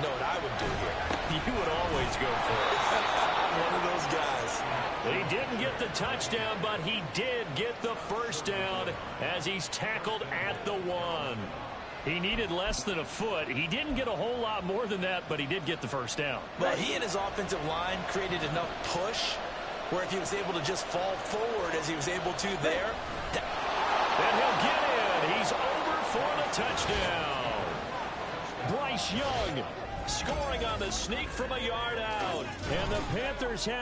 You know what I would do here? You would always go for it. I'm One of those guys. He didn't get the touchdown, but he did get the first down as he's tackled at the one. He needed less than a foot. He didn't get a whole lot more than that, but he did get the first down. But he and his offensive line created enough push where if he was able to just fall forward as he was able to there. And he'll get in. He's over for the touchdown. Bryce Young scoring on the sneak from a yard out. And the Panthers have